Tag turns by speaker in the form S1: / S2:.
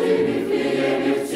S1: Ты Вифлееме в